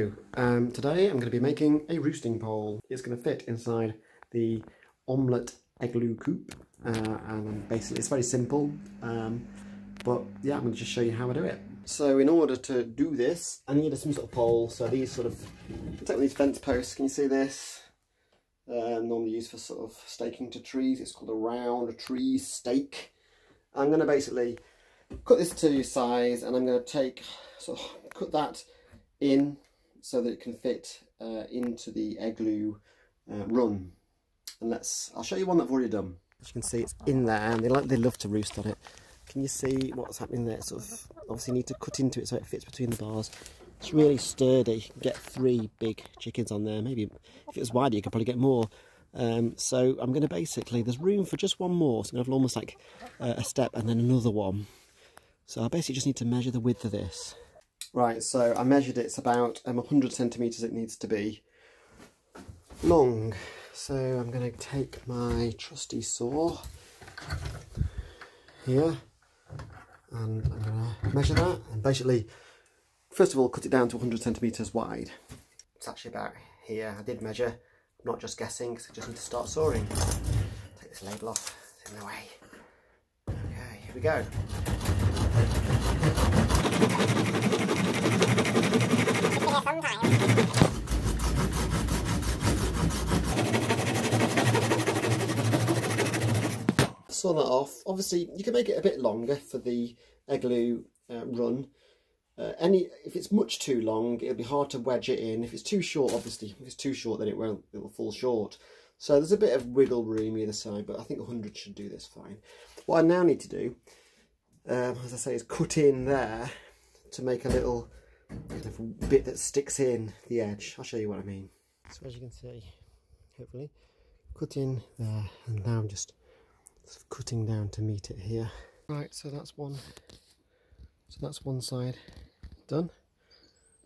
So, um, today I'm going to be making a roosting pole. It's going to fit inside the Omlet Eglu coop, uh, and basically it's very simple, um, but yeah, I'm going to just show you how I do it. So in order to do this, I need some sort of pole, so these sort of, take these fence posts, can you see this? Uh, normally used for sort of staking to trees, it's called a round tree stake. I'm going to basically cut this to size and I'm going to take, of cut that in so that it can fit uh, into the Eglu uh, run. And let's, I'll show you one that I've already done. As you can see, it's in there and they like they love to roost on it. Can you see what's happening there? Sort of, obviously need to cut into it so it fits between the bars. It's really sturdy. You can get three big chickens on there. Maybe if it was wider, you could probably get more. Um, so I'm going to basically, there's room for just one more. So I'm going to have almost like uh, a step and then another one. So I basically just need to measure the width of this. Right, so I measured it's about um, 100 centimetres it needs to be long. So I'm going to take my trusty saw here and I'm going to measure that and basically, first of all, cut it down to 100 centimetres wide. It's actually about here. I did measure, I'm not just guessing because I just need to start sawing. Take this label off, it's in the way. Okay, here we go. Saw that off. Obviously, you can make it a bit longer for the Eglu uh, run. Uh, any if it's much too long, it'll be hard to wedge it in. If it's too short, obviously, if it's too short, then it won't. It will fall short. So there's a bit of wiggle room either side, but I think 100 should do this fine. What I now need to do, um, as I say, is cut in there to make a little kind of bit that sticks in the edge. I'll show you what I mean. So as you can see, hopefully, cut in there, and now I'm just sort of cutting down to meet it here. Right, so that's one. So that's one side done.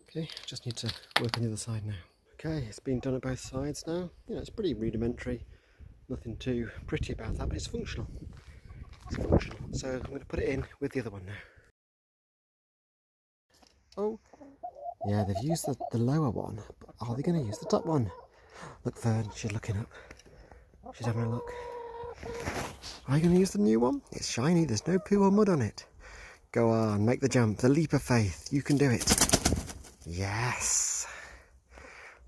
Okay, just need to work on the other side now. Okay, it's been done at both sides now. You know, it's pretty rudimentary. Nothing too pretty about that, but it's functional. It's functional. So I'm going to put it in with the other one now. Oh, yeah, they've used the, the lower one, but are they going to use the top one? Look, Fern, she's looking up. She's having a look. Are you going to use the new one? It's shiny, there's no poo or mud on it. Go on, make the jump, the leap of faith. You can do it. Yes.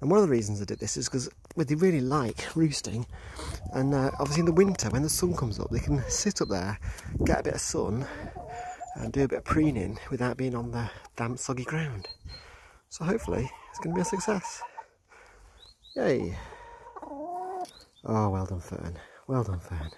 And one of the reasons I did this is because they really like roosting. And uh, obviously in the winter, when the sun comes up, they can sit up there, get a bit of sun, and do a bit of preening without being on the damp, soggy ground. So hopefully it's going to be a success. Yay. Oh, well done, Fern. Well done, Fern.